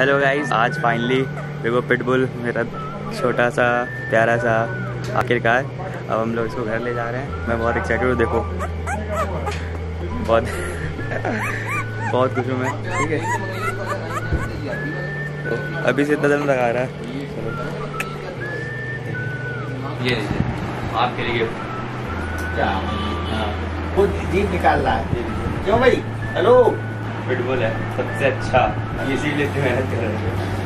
Hello guys आज finally देखो pitbull मेरा छोटा सा, प्यारा सा आखिरकार अब हम लोग इसको घर ले जा रहे हैं। मैं बहुत एक्साइटेड हूँ, देखो। बहुत बहुत खुश हूँ मैं, ठीक है? तो अभी से इतना दम लगा रहा है। ये आपके लिए क्या? वो जीप निकाल रहा है। क्यों भाई? हेलो पिटबुल है, सबसे अच्छा। इसीलिए इतनी मेहनत कर रहे हैं।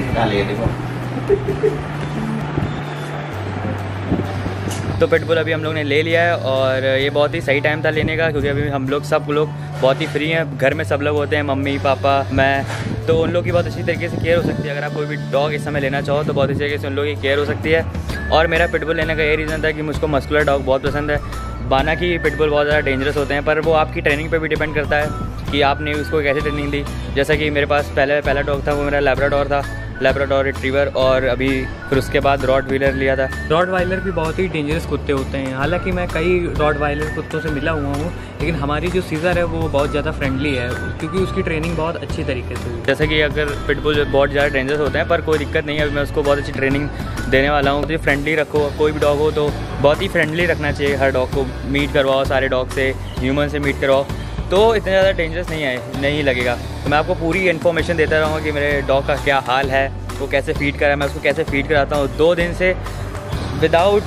निकाले देखो। तो पिटबुल अभी हम लोग ने ले लिया है और ये बहुत ही सही टाइम था लेने का, क्योंकि अभी हम लोग, सब लोग बहुत ही फ्री हैं। घर में सब लोग होते हैं, मम्मी, पापा, मैं। तो उन लोग की बहुत अच्छी तरीके से केयर हो सकती है। अगर आप कोई भी डॉग इस समय लेना चाहो तो बहुत अच्छी तरीके से उन लोगों की केयर हो सकती है। और मेरा पिटबुल लेने का ये रीज़न था कि मुझको मस्कुलर डॉग बहुत पसंद है। बाना की पिटबुल बहुत ज़्यादा डेंजरस होते हैं पर वो आपकी ट्रेनिंग पे भी डिपेंड करता है कि आपने उसको कैसे ट्रेनिंग दी। जैसा कि मेरे पास पहले पहला डॉग था वो मेरा लेब्राडोर था। लेब्राडोर रिट्रीवर और अभी फिर उसके बाद रॉड व्हीलर लिया था। रॉड वाइलर भी बहुत ही डेंजरस कुत्ते होते हैं। हालाँकि मैं कई रॉड वाइलर कुत्तों से मिला हुआ हूँ लेकिन हमारी जो सीज़र है वो बहुत ज़्यादा फ्रेंडली है क्योंकि उसकी ट्रेनिंग बहुत अच्छी तरीके से हुई। जैसे कि अगर पिटबुल बहुत ज़्यादा डेंजरस होते हैं पर कोई दिक्कत नहीं है अभी मैं उसको बहुत अच्छी ट्रेनिंग देने वाला हूँ। तो फ्रेंडली रखो, कोई भी डॉग हो तो बहुत ही फ्रेंडली रखना चाहिए हर डॉग को। मीट करवाओ सारे डॉग से ह्यूमन से मीट करवाओ। तो इतना ज़्यादा डेंजरस नहीं है नहीं लगेगा। तो मैं आपको पूरी इन्फॉर्मेशन देता रहूँगा कि मेरे डॉग का क्या हाल है, वो कैसे फ़ीड करा मैं उसको कैसे फ़ीड कराता हूँ। दो दिन से विदाउट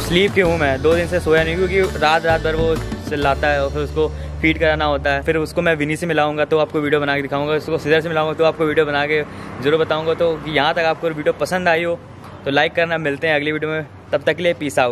स्लीप के हूँ मैं? दो दिन से सोया नहीं क्योंकि रात रात भर वो चिल्लाता है और फिर उसको फ़ीड कराना होता है। फिर उसको मैं विनी से मिलाऊँगा तो आपको वीडियो बना के दिखाऊँगा। उसको सीधर से मिलाऊँगा तो आपको वीडियो बना के ज़रूर बताऊँगा तो यहाँ तक आपको वीडियो पसंद आई हो। तो लाइक करना मिलते हैं अगली वीडियो में। तब तक के लिए पीस आउट